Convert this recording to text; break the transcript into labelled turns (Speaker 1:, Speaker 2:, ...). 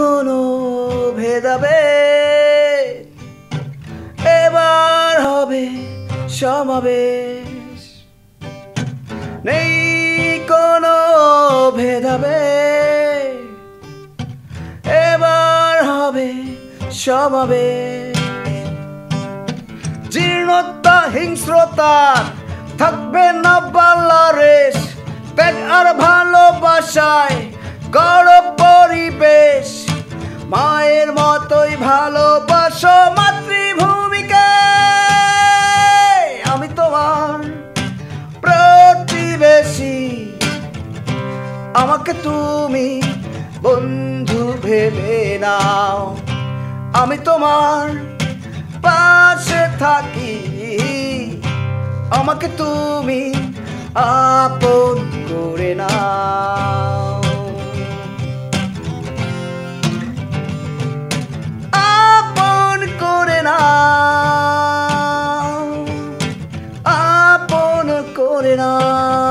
Speaker 1: কোনো ভেদাবে এবার হবে সমাবেশ। নেই কোনো ভেদাবে এবার হবে সমাবেশ। জীর্ণতা হিংস্রতা মায়ের মতোই ভালোবাসো মাতৃভূমিকে, আমি তোমার প্রতিবেশী। আমাকে তুমি বন্ধু ভেবে নাও, আমি তোমার পাশে থাকি। আমাকে তুমি আপন করে নাও। れな